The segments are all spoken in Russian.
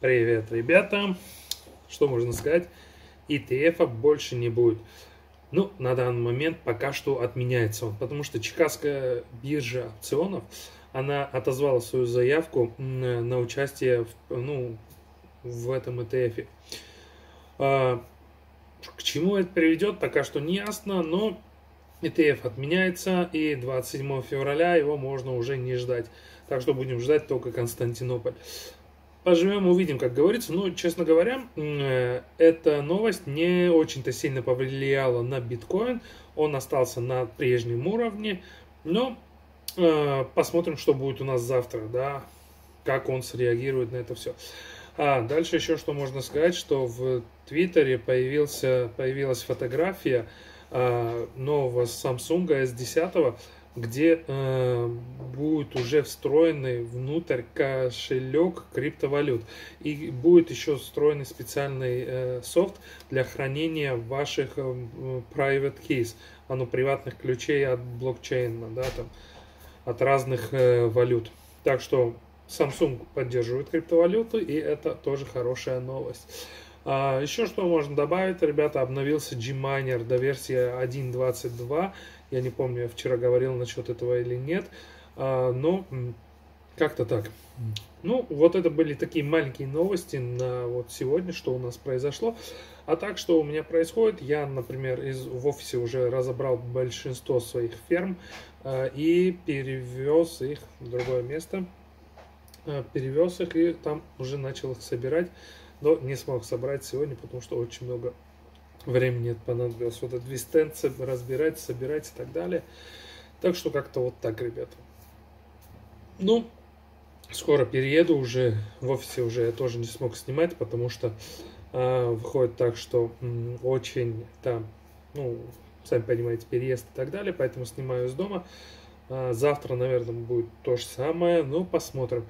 Привет, ребята! Что можно сказать? ETF больше не будет. Ну, на данный момент пока что отменяется он, потому что Чикагская биржа опционов, она отозвала свою заявку на участие в, ну, в этом ETF. А, к чему это приведет, пока что не ясно, но ETF отменяется, и 27 февраля его можно уже не ждать. Так что будем ждать только Константинополь. Поживем, увидим, как говорится. Но, честно говоря, э, эта новость не очень-то сильно повлияла на биткоин. Он остался на прежнем уровне. Но э, посмотрим, что будет у нас завтра, да, как он среагирует на это все. А дальше еще что можно сказать, что в Твиттере появился, появилась фотография нового Samsung S10, где э, будет уже встроенный внутрь кошелек криптовалют. И будет еще встроенный специальный э, софт для хранения ваших э, private keys, ну, приватных ключей от блокчейна, да, там, от разных э, валют. Так что Samsung поддерживает криптовалюту, и это тоже хорошая новость. А, еще что можно добавить, ребята, обновился Gminer до версии 1.22. Я не помню, я вчера говорил насчет этого или нет, а, но как-то так. Ну, вот это были такие маленькие новости на вот сегодня, что у нас произошло. А так, что у меня происходит, я, например, из, в офисе уже разобрал большинство своих ферм э, и перевез их в другое место. Э, перевез их и там уже начал их собирать, но не смог собрать сегодня, потому что очень много времени понадобилось вот этот вистенцы разбирать, собирать и так далее. Так что как-то вот так, ребята. Ну, скоро перееду уже, в офисе уже я тоже не смог снимать, потому что а, выходит так, что м, очень там, ну, сами понимаете, переезд и так далее, поэтому снимаю из дома. А, завтра, наверное, будет то же самое, но посмотрим.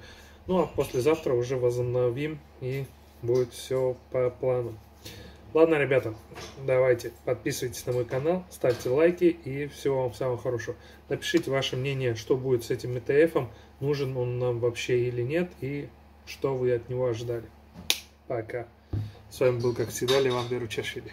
Ну, а послезавтра уже возобновим и будет все по плану. Ладно, ребята, давайте подписывайтесь на мой канал, ставьте лайки и всего вам самого хорошего. Напишите ваше мнение, что будет с этим ETF, нужен он нам вообще или нет, и что вы от него ожидали. Пока. С вами был, как всегда, Леван Беручашвили.